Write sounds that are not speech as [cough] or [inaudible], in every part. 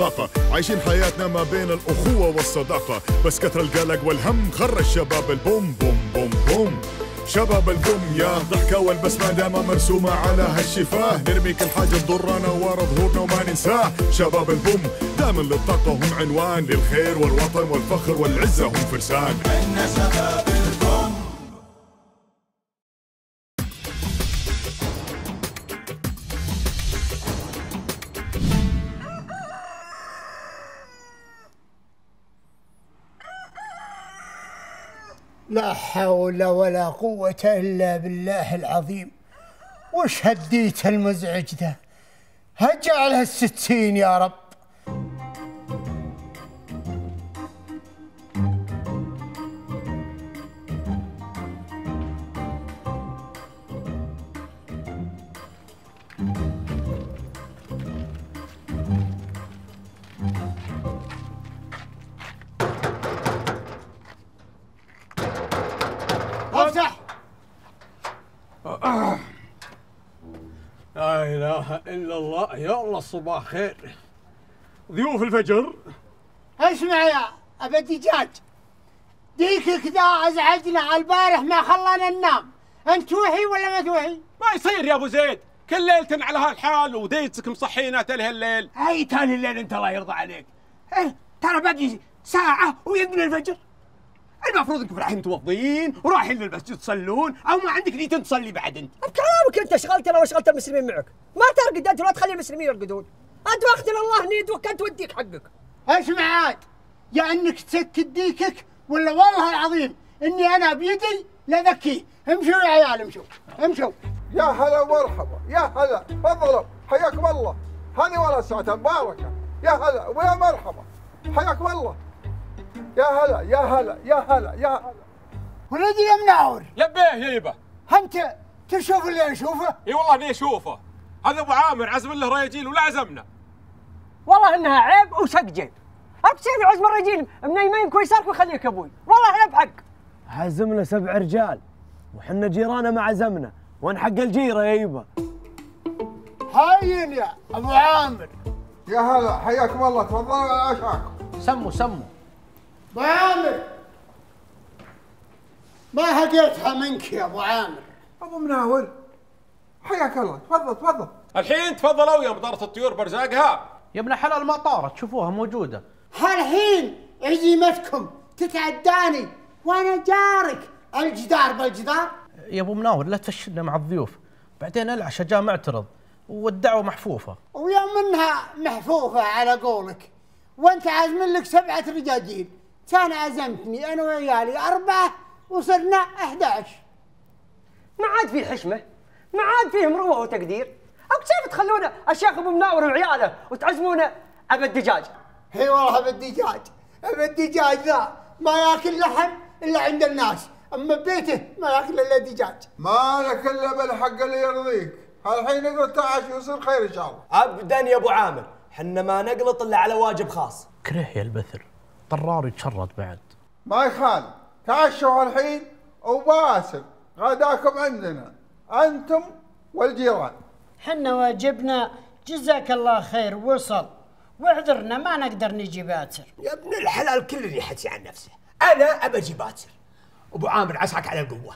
تجيني طاقة عايشين حياتنا ما بين الأخوة والصداقة. بس كثر القلق والهم خرج شباب البوم بوم بوم بوم. شباب البوم يا ضحكة والبسمة دايما مرسومة على هالشفاه. نرمي كل حاجة تضرنا ورا ظهورنا وما ننساه. شباب البوم دايما للطاقة هم عنوان للخير والوطن والفخر والعزة هم فرسان. لا حول ولا قوة إلا بالله العظيم. وش هديت المزعج ده هجعلها الستين يا رب. افتح يا الله الصباح خير. ضيوف الفجر. اسمع يا أبا دجاج. ديك كذا أزعجنا البارح ما خلانا ننام. أنت توحي ولا ما توحي؟ ما يصير يا أبو زيد. كل ليلة على هالحال وديتك مصحينا تلها الليل. أي تالي الليل أنت الله يرضى عليك. إيه ترى باقي ساعة ويذن الفجر. المفروض انكم رايحين متوضين ورايحين للمسجد تصلون أو ما عندك نية تصلي بعد أنت. بكلامك أنت شغلتنا وشغلت المسلمين معك. ما ترقد أنت ولا تخلي المسلمين يرقدون. أنت واخذ الله نيد وكنت وديك حقك. اسمع عاد يا إنك تسكت ديكك ولا والله العظيم إني أنا بيدي لذكي. امشوا يا عيال امشوا. امشوا. يا هلا ومرحبا يا هلا. تفضلوا. حياكم الله. هذه ولا ساعة مباركة. يا هلا ويا مرحبا. حياكم الله. يا هلا يا هلا يا هلا يا هلا. ولدي يا مناور لبيه يا يبا أنت تشوف اللي نشوفه إي والله إني أشوفه. هذا أبو عامر عزم له رياجيل ولا عزمنا. والله إنها عيب وشق جيب. ابتسم عزم الرجيل من يمينك ويسارك ويخليك أبوي. والله أنا بحق عزمنا سبع رجال وحنا جيرانه ما عزمنا وين حق الجيرة يا يبا هاين يا أبو عامر. يا هلا حياكم الله تفضلوا على عشاكم. سموا سموا أبو عامر. ما هديتها منك يا أبو عامر. أبو مناور حياك الله. تفضل تفضل. الحين تفضلوا يا مدارة الطيور برزاقها. يا ابن حلال ما طارت تشوفوها موجودة. هالحين عزيمتكم تتعداني وأنا جارك. الجدار بالجدار. يا أبو مناور لا تفشلنا مع الضيوف. بعدين العشاء جاء معترض والدعوة محفوفة. ويوم إنها محفوفة على قولك وأنت عازم لك سبعة رجاجيل. كان عزمتني أنا وعيالي أربعة وصرنا 11 ما عاد فيه حشمة ما عاد فيه مروة وتقدير. أو كيف تخلونه الشيخ أبو مناور وعياله وتعزمونه ابى الدجاج. هي والله بالدجاج بالدجاج ذا ما ياكل لحم إلا عند الناس أما ببيته ما ياكل إلا دجاج ما لك إلا بالحق اللي يرضيك. الحين نقول تعال ويصير خير إن شاء الله. ابدا يا أبو عامر حنا ما نقلط إلا على واجب خاص. كره يا البثر. طرار يتشرد بعد. ما يخالف. تعشوا الحين وباسل. غداكم عندنا. أنتم والجيران. حنا واجبنا جزاك الله خير وصل. واعذرنا ما نقدر نجي باتر يا ابن الحلال كل يحكي عن نفسه. أنا أبى أجي باتر أبو عامر عساك على القوة.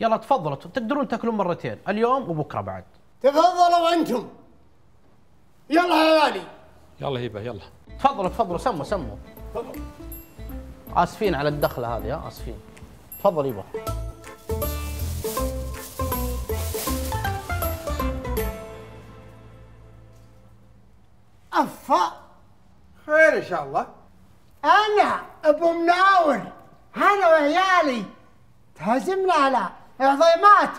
يلا تفضلوا. تقدرون تاكلون مرتين. اليوم وبكرة بعد. تفضلوا أنتم. يلا يا عيالي يلا هيبه يلا. تفضلوا تفضلوا. سموا سموا. آسفين على الدخلة هذه ها آسفين. تفضل يبا. أفا. خير إن شاء الله. أنا أبو مناور. أنا وعيالي. تعزمنا على عظيمات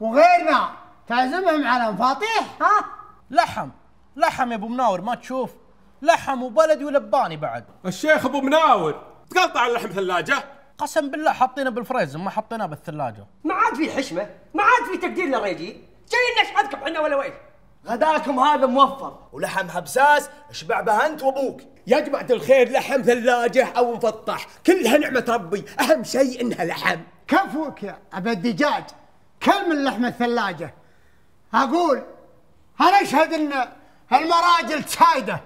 وغيرنا. تعزمهم على مفاطيح ها لحم. لحم يا أبو مناور ما تشوف. لحم وبلدي ولباني بعد. الشيخ أبو مناور تقطع اللحم ثلاجة؟ قسم بالله حاطينه بالفريزر ما حطيناه بالثلاجة. ما عاد فيه حشمة ما عاد فيه تقدير للرجيل جايين نشحذكم إحنا ولا ويش غداكم هذا موفر. ولحمها بساس اشبع به أنت وأبوك. يا جماعة الخير لحم ثلاجة أو مفطح. كلها نعمة ربي أهم شيء إنها لحم. كفوك يا أبا الدجاج كل من لحم الثلاجة. أقول أنا أشهد إن المراجل سايده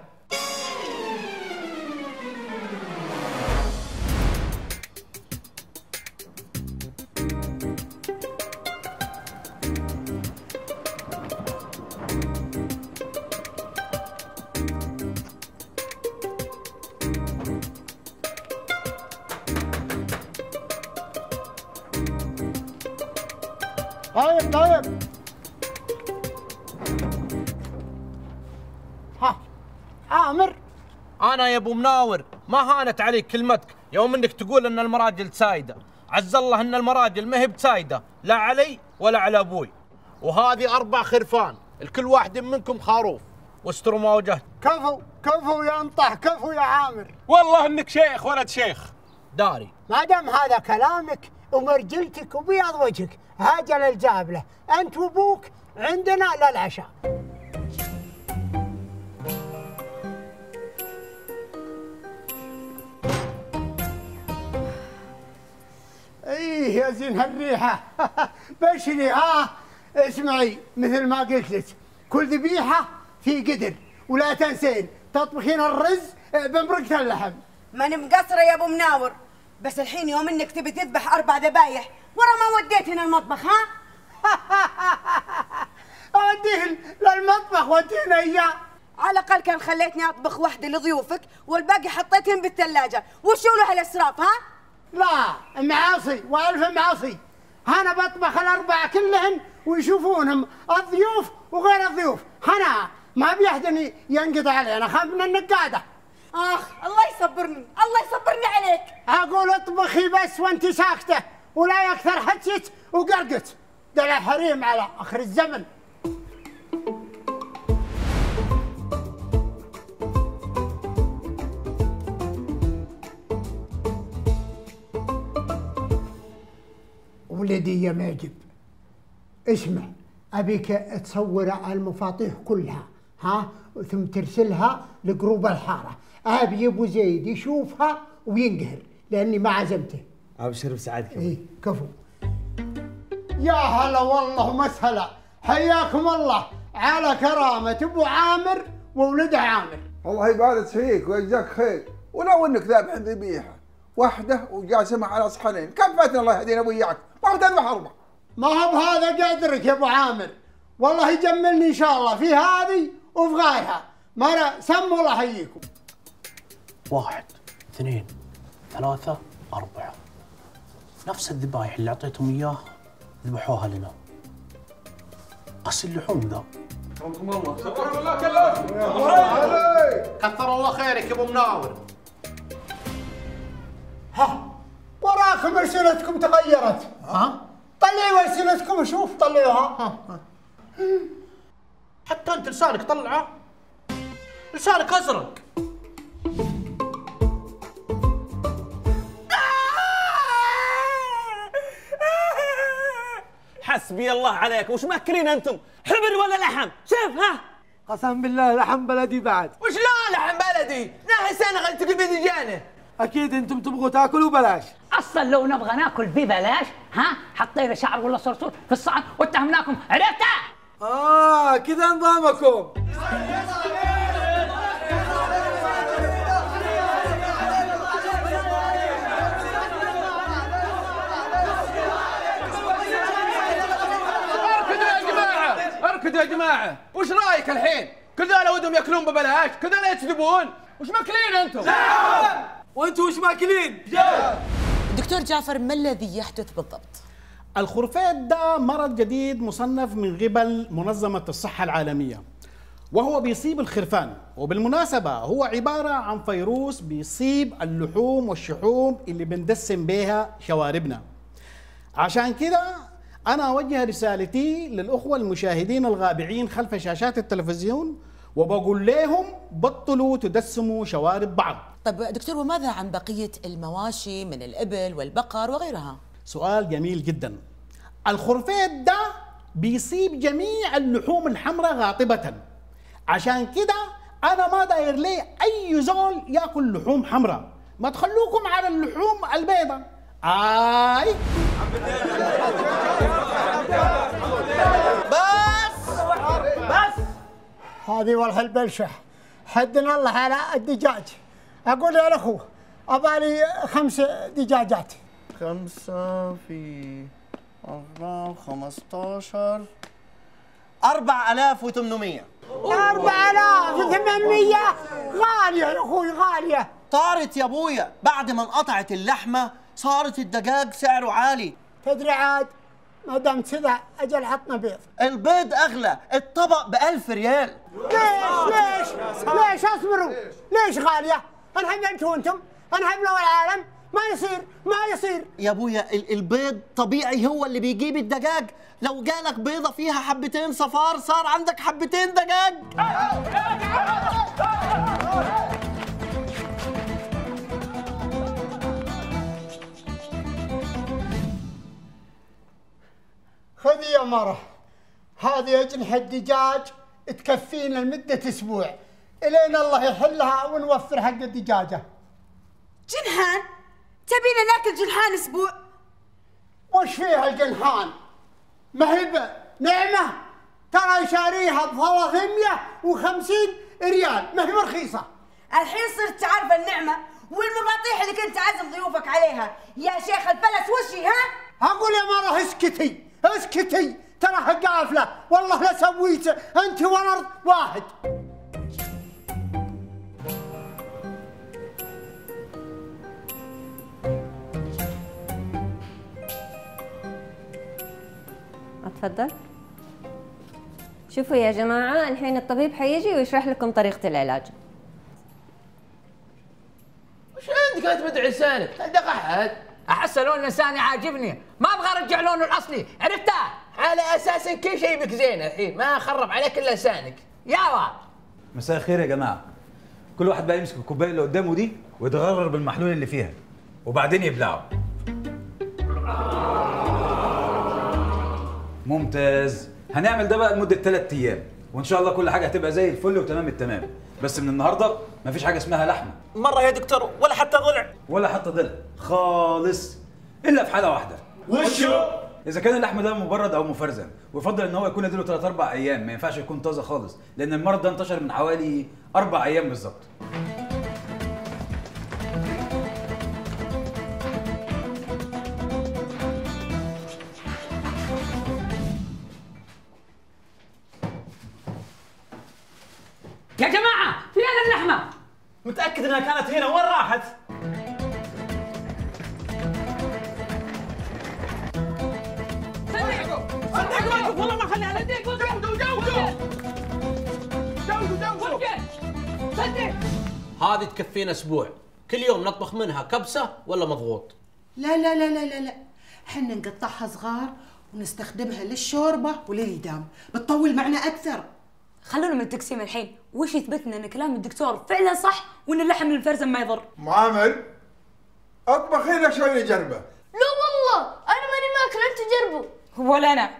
طيب. ها. عامر. أنا يا أبو مناور ما هانت عليك كلمتك يوم إنك تقول إن المراجل سايدة. عز الله إن المراجل ما هي بسايدة لا علي ولا على أبوي. وهذه أربع خرفان الكل واحد منكم خروف. واستروا ما وجهت. كفو كفو يا انطح كفو يا عامر. والله إنك شيخ ولد شيخ. داري. ما دام هذا كلامك ومرجلتك وبياض وجهك. هاجل الجابله أنت وأبوك عندنا للعشاء إيه يا زين هالريحة. [laughs] بشري. ها اسمعي مثل ما قلت لك كل ذبيحة في قدر. ولا تنسين تطبخين الرز بمرقة اللحم. ماني مقصرة يا أبو مناور؟ بس الحين يوم إنك تبي تذبح أربع ذبايح ورا ما وديتنا المطبخ ها؟ [laughs] أوديه للمطبخ ودينا إياه. على الأقل كان خليتني أطبخ وحده لضيوفك والباقي حطيتهم بالثلاجة. وشو له هالأسراف ها؟ لا معاصي وألف معاصي. أنا بطبخ الأربعة كلهن ويشوفونهم الضيوف وغير الضيوف. أنا ما بيحدني ينقضي علي أنا خاف من النقادة. آخ الله يصبرني الله يصبرني عليك. أقول اطبخي بس وأنت ساكتة ولا يكثر حكيت وقرقت دلع حريم على آخر الزمن. ولدي يا معجب اسمع أبيك تصور المفاتيح كلها ها؟ ثم ترسلها لجروب الحارة. ابي ابو زيد يشوفها وينقهر لأني ما عزمته. ابشر بسعادتك اي كفو. يا هلا والله ومسهلا حياكم الله. على كرامة أبو عامر وولده عامر. الله يبارك فيك ويجزاك خير. ولو انك ذابح ذبيحه واحدة وجاسمها على صحنين كفتنا الله يهدينا وياك ما بتذبح أربع ما هو بهذا قدرك يا أبو عامر. والله يجملني إن شاء الله. في هذه وفي غيرها مرة سموا الله يحييكم واحد اثنين ثلاثة أربعة. نفس الذبايح اللي أعطيتهم إياه ذبحوها لنا. قص اللحوم ذا. كثر الله خيرك يا أبو مناور. ها وراكم ألسنتكم تغيرت. ها؟ طلعوا ألسنتكم وشوف طلعوها ها ها. حتى انت لسانك طلعه. لسانك ازرق. حسبي الله عليك. وش ماكلين أنتم؟ حبر ولا لحم؟ شوف ها. قسم بالله لحم بلدي بعد. وش لا لحم بلدي؟ ناهي سنة غلتك بدجانه أكيد أنتم تبغوا تاكلوا بلاش أصلا لو نبغى ناكل ببلاش ها حطينا شعر ولا صرصور في الصحن واتهمناكم. عرفتها آه كذا نظامكم. اركدوا يا جماعة اركدوا يا جماعة. وش رأيك الحين؟ كل ذولا ودهم ياكلون ببلاش كل ذولا يكذبون. وش ماكلين أنتم؟ وأنتم وش ماكلين؟ دكتور جعفر ما الذي يحدث بالضبط؟ الخرفات ده مرض جديد مصنف من قبل منظمة الصحة العالمية وهو بيصيب الخرفان. وبالمناسبة هو عبارة عن فيروس بيصيب اللحوم والشحوم اللي بندسم بيها شواربنا. عشان كده أنا أوجه رسالتي للأخوة المشاهدين الغابعين خلف شاشات التلفزيون وبقول لهم بطلوا تدسموا شوارب بعض. طيب دكتور وماذا عن بقية المواشي من الإبل والبقر وغيرها؟ سؤال جميل جدا. الخرفيت ده بيصيب جميع اللحوم الحمراء غاطبة. عشان كده أنا ما داير ليه أي زول يأكل لحوم حمراء. ما تخلوكم على اللحوم البيضاء. آي. بس. بس. هذه والله البلشة. حدنا الله على الدجاج. أقول يا الأخو أبالي خمس دجاجات. خمسة في أربعة خمسطاشر أربع آلاف وثمانمية. أربعة آلاف وثمانمية. غالية يا أخوي غالية. طارت يا أبويا. بعد ما انقطعت اللحمة صارت الدجاج سعره عالي. تدري عاد ما دام كذا أجل حطنا بيض. البيض أغلى الطبق ب 1000 ريال. ليش ليش ليش أصبروا؟ ليش غالية؟ انحب أنتم وأنتم انحب لو العالم ما يصير ما يصير. يا أبويا ال- البيض طبيعي هو اللي بيجيب الدجاج. لو جالك بيضة فيها حبتين صفار صار عندك حبتين دجاج. خذي يا مرة. هذه أجنحة دجاج تكفينا لمدة أسبوع. إلين الله يحلها ونوفر حق الدجاجة. جنحان تبينا ناكل جنحان أسبوع؟ وش فيها الجنحان؟ ما هي نعمة؟ ترى شاريها ب 350 ريال ما هي رخيصة. الحين صرت تعرف النعمة والمباطيح اللي كنت عازم ضيوفك عليها. يا شيخ الفلس وشي ها؟ أقول يا مرة اسكتي اسكتي. تراها قافلة والله لا سويت. أنت ونرد واحد. اتفضل شوفوا يا جماعة الحين الطبيب حيجي ويشرح لكم طريقة العلاج. وش عندك؟ لا تمد لسانك. صدق أحد. أحس لون لساني عاجبني. ما أبغى أرجع لونه الأصلي. عرفتها على أساس إن كل شيء بك زين الحين. ما اخرب عليك إلا لسانك. يلا مساء الخير يا جماعة. كل واحد بقى يمسك الكوباية اللي قدامه دي ويتغرر بالمحلول اللي فيها وبعدين يبلعه. ممتاز. هنعمل ده بقى لمدة ثلاث أيام وإن شاء الله كل حاجة هتبقى زي الفل وتمام التمام. بس من النهارده مفيش حاجة اسمها لحمة. مرة يا دكتور ولا حتى ضلع ولا حتى ضلع خالص إلا في حالة واحدة. وشو؟ إذا كان اللحم ده مبرد أو مفرزن ويفضل إن هو يكون اديله 3 4 أيام ما ينفعش يكون طازة خالص لأن المرض ده انتشر من حوالي أربع أيام بالظبط. هذه تكفينا أسبوع. كل يوم نطبخ منها كبسة ولا مضغوط. لا لا لا لا لا لا. حنا نقطعها صغار ونستخدمها للشوربة وللإدام بتطول معنا أكثر. خلونا من التقسيم الحين. وش يثبت لنا إن كلام الدكتور فعلا صح وإن اللحم المفرزن ما يضر؟ معامل اطبخي لك شوي نجربه لا والله أنا ماني ماكل أنت جربه. ولا أنا.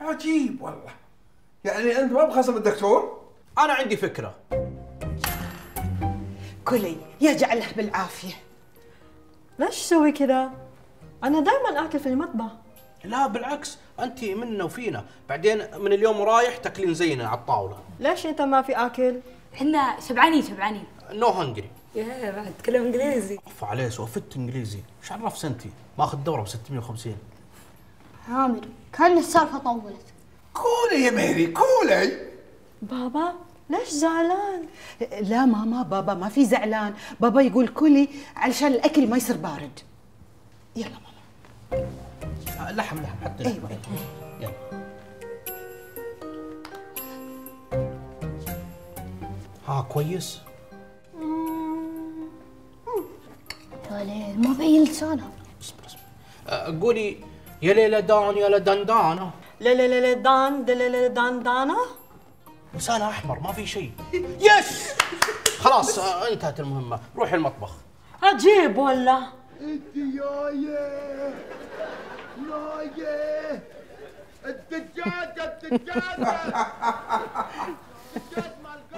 عجيب والله. يعني أنت ما بخصم الدكتور؟ أنا عندي فكرة. كلي يجعله بالعافية. ليش تسوي كذا؟ أنا دائما آكل في المطبخ. لا بالعكس أنت منا وفينا. بعدين من اليوم ورايح تاكلين زينا على الطاولة. ليش أنت ما في آكل؟ إحنا شبعانين شبعانين. no hungry يا بعد تكلم إنجليزي. كفو عليه soft إنجليزي. إيش عرف سنتي ماخذ دورة ب 650 عامر كان السالفة طولت. كولي يا ميري كولي. بابا ليش زعلان؟ لا ماما بابا ما في زعلان. بابا يقول كلي علشان الأكل ما يصير بارد. يلا ماما. آه، لحم لحم حتى لحم. يلا. ها كويس. يا ليل ما في لسانها آه، قولي يا ليلى دان يا لدندانه لا لا لا لا دان لا لا لا لسانها أحمر ما في شيء. [laughs] يس! خلاص انتهت المهمة. روحي المطبخ. عجيب والله أنت ياية. ياية. الدجاجة الدجاجة.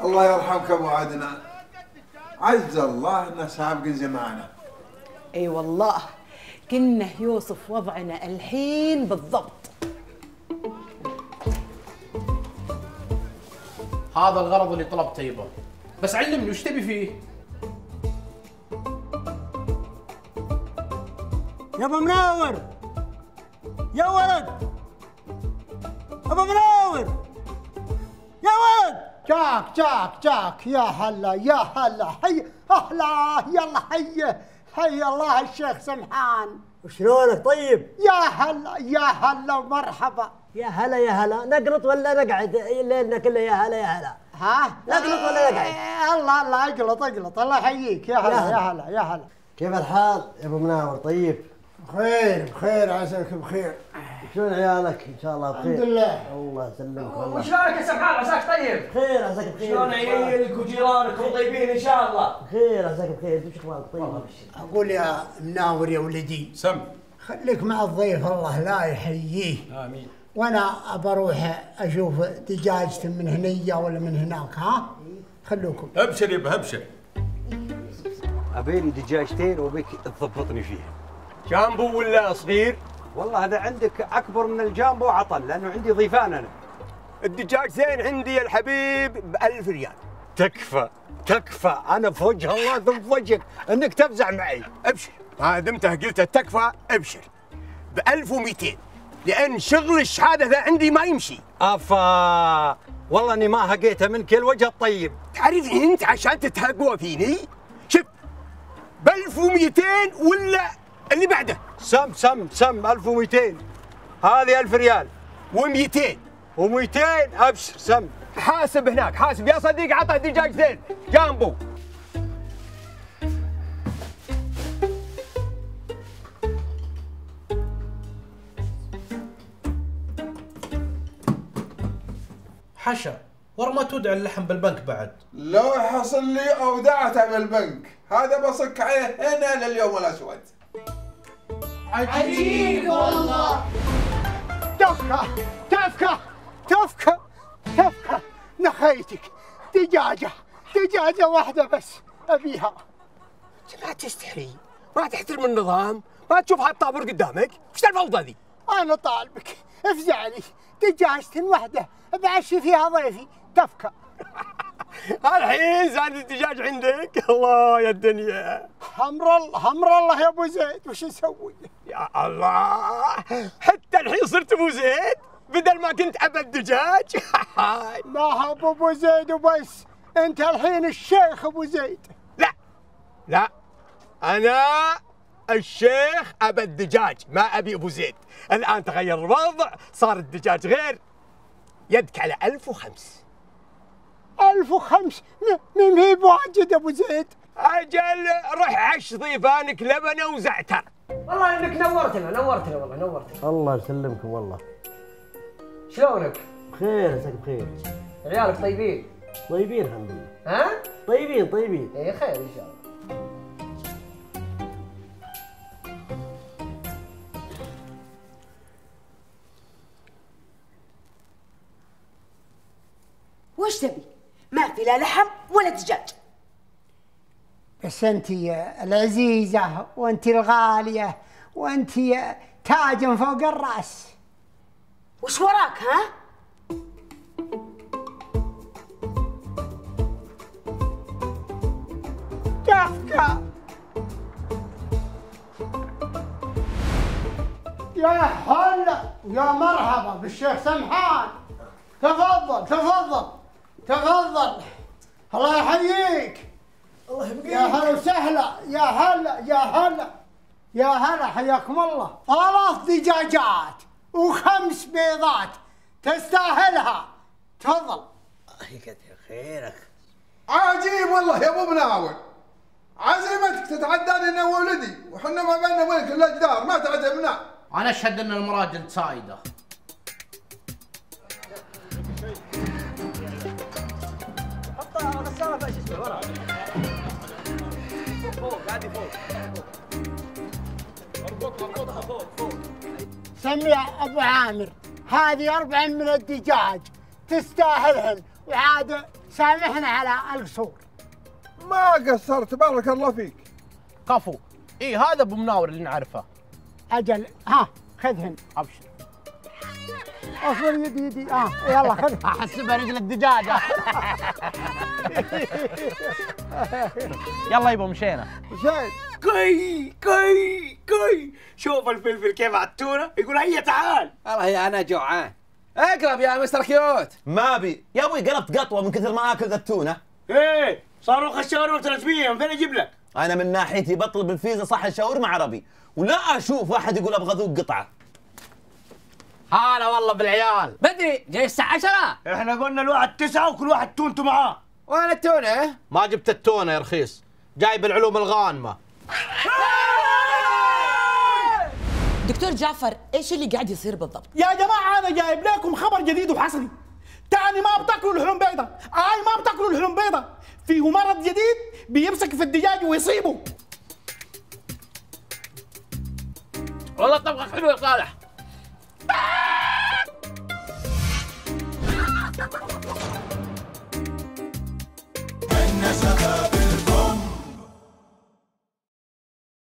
الله يرحمك أبو عدنان. عز الله إنه سابقين زمانه. إي والله كنا يوصف وضعنا الحين بالضبط. هذا الغرض اللي طلبته يبا بس علمني وش تبي فيه؟ يا أبو منور! يا ولد! أبو منور! يا ولد! جاك جاك جاك! يا هلا يا هلا حي أهلا يلا حي حي الله الشيخ سمحان. وشلونك طيب؟ يا هلا يا هلا ومرحبا. يا هلا يا هلا. نقلط ولا نقعد؟ ليلنا كله يا هلا يا هلا. ها؟ نقلط ولا نقعد؟ إيه، الله الله اقلط اقلط. الله يحييك. يا هلا يا هلا. يا هلا كيف الحال يا أبو مناور؟ طيب؟ بخير بخير. عساك بخير. شلون عيالك؟ إن شاء الله بخير. الحمد لله. الله يسلمك والله. وشلونك يا سمحان عساك طيب؟ بخير عساك بخير. شلون عيالك وجيرانكم طيبين إن شاء الله؟ بخير عساك بخير. انت وش أخبارك طيب؟ أقول يا مناور يا ولدي سم. خليك مع الضيف الله لا يحييه آمين. وأنا بروح أشوف دجاجة من هنية ولا من هناك ها؟ خلوكم. ابشر يبا ابشر ابيلي دجاجتين وبيك تضبطني فيها. جامبو ولا صغير؟ والله هذا عندك أكبر من الجامبو عطل لأنه عندي ضيفان أنا. الدجاج زين عندي يا الحبيب ب 1000 ريال. تكفى تكفى. أنا في وجه الله ثم في وجهك إنك تفزع معي. أبشر. ما دمته قلت تكفى أبشر. ب 1200 لأن شغل الشهادة ذا عندي ما يمشي. أفا والله إني ما هقيتها منك الوجه الطيب. تعرفني أنت عشان تتهقوا فيني؟ شوف ب 1200 ولا اللي بعده؟ سم سم سم 1200 هذه 1000 ريال. و200 و200 أبشر سم. حاسب هناك حاسب. يا صديق عطى دجاج زين. جامبو. حشا. ورا ما تودع اللحم بالبنك بعد. لو حصل لي أودعته بالبنك هذا بصك عليه هنا لليوم الأسود. عجيب والله. تفكة تفكة تفكة تفكة نخيتك دجاجة دجاجة واحدة بس أبيها. ما تستحي ما تحترم النظام؟ ما تشوف هالطابور قدامك؟ وش الفوضى ذي؟ أنا طالبك افزعني. دجاجة واحدة بعشي فيها ضيفي. تفكة [laughs] الحين زاد الدجاج عندك؟ الله يا الدنيا. أمر الله أمر الله يا أبو زيد وش نسوي؟ يا الله. حتى الحين صرت أبو زيد بدل ما كنت ابد دجاج [laughs] ما هو أبو زيد وبس. أنت الحين الشيخ أبو زيد. لا لا. أنا الشيخ ابى الدجاج ما أبي أبو زيد. الآن تغير الوضع صار الدجاج غير. يدك على ألف وخمس. ألف وخمس؟ مين هي بواجد أبو زيد؟ أجل روح عش ضيفانك لبنه وزعتر والله إنك نورتنا نورتنا والله نورتنا. الله يسلمكم والله. شلونك؟ بخير عساك بخير. عيالك طيبين؟ طيبين الحمد لله. ها؟ طيبين طيبين. اي خير إن شاء الله. تبي؟ ما في لا لحم ولا دجاج. بس أنت العزيزة وأنت الغالية وأنت تاج فوق الرأس. وش وراك ها؟ دفكة يا هلا يا مرحبا بالشيخ سمحان. تفضل تفضل. تفضل الله يحييك. الله يبقيك يا هلا وسهلا. يا هلا يا هلا. يا هلا حياكم الله. ثلاث دجاجات وخمس بيضات تستاهلها. تفضل. يكثر خيرك. عجيب والله يا أبو مناور عزيمتك تتعداني أنا وولدي وحنا ما بيننا وبينك إلا جدار ما تعدمنا أنا أشهد أن المراجل سايده شو اسمه ورا. فوق عادي فوق. اربطها اربطها فوق فوق سمي يا أبو عامر. هذه أربع من الدجاج. تستاهلهن وعاد سامحنا على القصور ما قصرت. بارك الله فيك. كفو اي هذا أبو مناور اللي نعرفه. أجل. ها خذهن أبشر. أصبر يدي يدي. آه يلا خذ. احسبها رجل الدجاجه يلا يبا مشينا. زين كي كي كي شوف الفلفل كيف على التونة. يقول هيا تعال. والله يا أنا جوعان. اقرب يا mister cute. ما أبي. يا أبوي قلبت قطوة من كثر ما اكل ذا التونة. إيه صاروا خشارون 300 من فين أجيب لك؟ أنا من ناحيتي بطلب البيتزا صحن شاورما عربي. ولا أشوف واحد يقول أبغى ذوق قطعة. هلا والله بالعيال. بدري جاي الساعة 10 إحنا قلنا الواحد تسعة وكل واحد تونته معاه. وين التونة؟ ما جبت التونة يا رخيص. جايب العلوم الغانمة. [laughs] دكتور جعفر إيش اللي قاعد يصير بالضبط؟ يا جماعة أنا جايب لكم خبر جديد وحصري. تاني ما بتاكلوا لحوم بيضة. آي ما بتاكلوا لحوم بيضة. فيه مرض جديد بيمسك في الدجاج ويصيبه. والله طبخك حلو يا صالح. Ha ha ha!